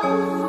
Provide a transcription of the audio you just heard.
Oh.